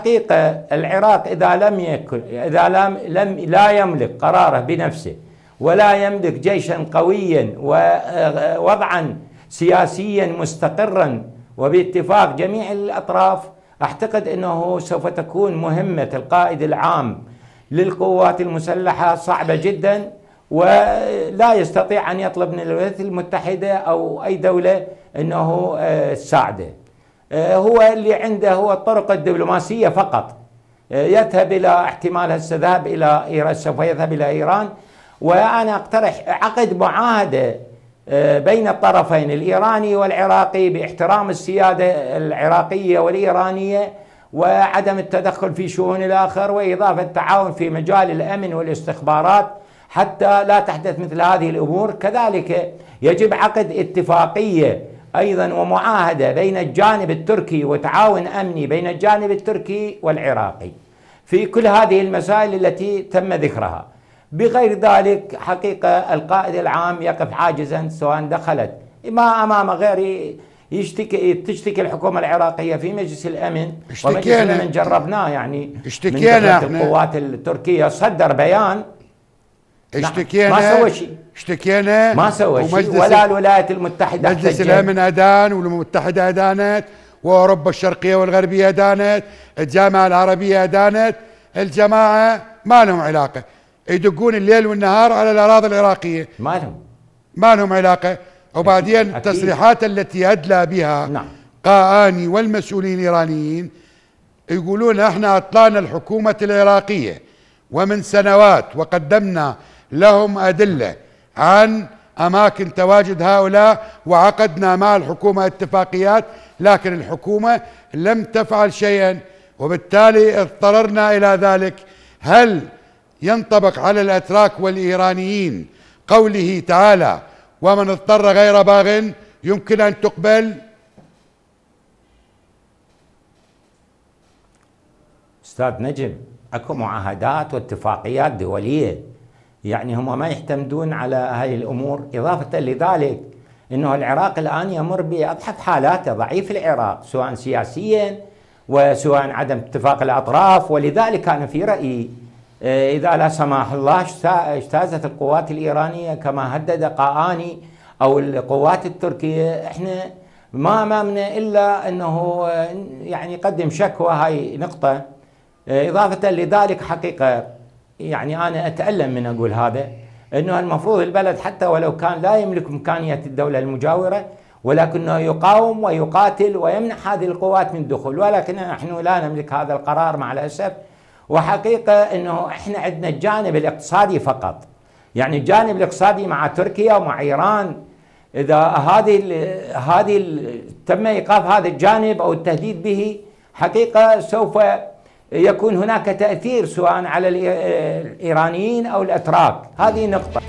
حقيقة العراق إذا لم يكن إذا لم, لم لا يملك قرارة بنفسه ولا يملك جيشا قويا ووضعا سياسيا مستقرا وباتفاق جميع الأطراف أعتقد أنه سوف تكون مهمة القائد العام للقوات المسلحة صعبة جدا ولا يستطيع أن يطلب من الولايات المتحدة أو أي دولة أنه آه، تساعده. آه، هو اللي عنده هو الطرق الدبلوماسية فقط. آه، يذهب إلى احتمال هسه ذهب إلى إيران سوف يذهب إلى إيران. وأنا أقترح عقد معاهدة بين الطرفين الإيراني والعراقي باحترام السيادة العراقية والإيرانية وعدم التدخل في شؤون الآخر وإضافة التعاون في مجال الأمن والاستخبارات حتى لا تحدث مثل هذه الأمور. كذلك يجب عقد اتفاقية أيضا ومعاهدة بين الجانب التركي وتعاون أمني بين الجانب التركي والعراقي. في كل هذه المسائل التي تم ذكرها. بغير ذلك حقيقة القائد العام يقف عاجزا سواء دخلت. ما أمام غير يشتكي تشتكي الحكومة العراقية في مجلس الأمن. ومجلس الأمن جربناه يعني اشتكينا من القوات التركية. صدر بيان اشتكينا ما سوى شيء. اشتكينا ما سوى شيء. ولا الولايات المتحدة مجلس الأمن أدان والمتحدة أدانت وأوروبا الشرقية والغربية أدانت الجامعة العربية أدانت الجماعة ما لهم علاقة. يدقون الليل والنهار على الأراضي العراقية. ما لهم. ما لهم علاقة. وبعدين التصريحات التي أدلى بها نعم. قاآني والمسؤولين الإيرانيين يقولون إحنا أطلعنا الحكومة العراقية ومن سنوات وقدمنا لهم أدلة عن أماكن تواجد هؤلاء وعقدنا مع الحكومة اتفاقيات لكن الحكومة لم تفعل شيئا وبالتالي اضطررنا إلى ذلك. هل ينطبق على الأتراك والإيرانيين قوله تعالى ومن اضطر غير باغ يمكن أن تقبل أستاذ نجم أكو معاهدات واتفاقيات دولية يعني هم ما يعتمدون على هذه الأمور. إضافة لذلك إنه العراق الآن يمر باضحك حالاته ضعيف العراق سواء سياسيا وسواء عدم اتفاق الأطراف. ولذلك أنا في رأيي آه، إذا لا سمح الله اجتازت القوات الإيرانية كما هدد قاآني أو القوات التركية إحنا ما أمامنا إلا أنه آه، يعني يقدم شكوى هاي نقطة. آه، إضافة لذلك حقيقة يعني أنا أتألم من أقول هذا إنه المفروض البلد حتى ولو كان لا يملك إمكانية الدولة المجاورة ولكنه يقاوم ويقاتل ويمنع هذه القوات من الدخول. ولكن نحن لا نملك هذا القرار مع الأسف. وحقيقة إنه إحنا عندنا الجانب الاقتصادي فقط. يعني الجانب الاقتصادي مع تركيا ومع إيران إذا هذه هذه تم إيقاف هذا الجانب أو التهديد به حقيقة سوف يكون هناك تأثير سواء على الإيرانيين أو الأتراك. هذه نقطة.